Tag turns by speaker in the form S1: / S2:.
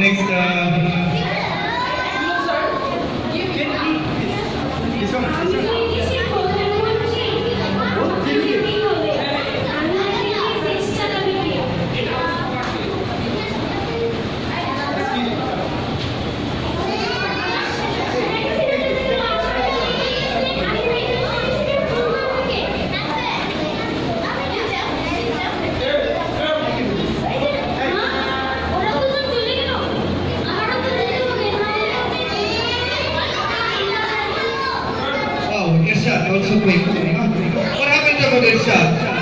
S1: next. Uh, no, sir. Can Irshad, also quick. What happened about Irshad?